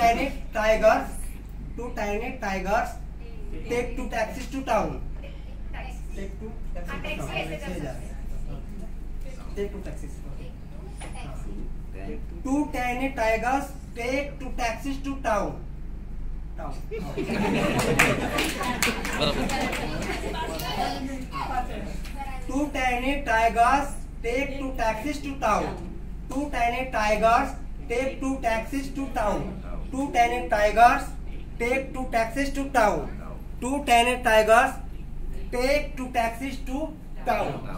tiny tigers, two tiny tigers take two taxis to town. Take two taxis to town. Take two taxis. Two tiny tigers take two taxis to Town. two tiny tigers take two taxis to town. Two tiny tigers take two taxis to town. Two tanned tigers take two taxis to town. Two tanned tigers take two taxis to town.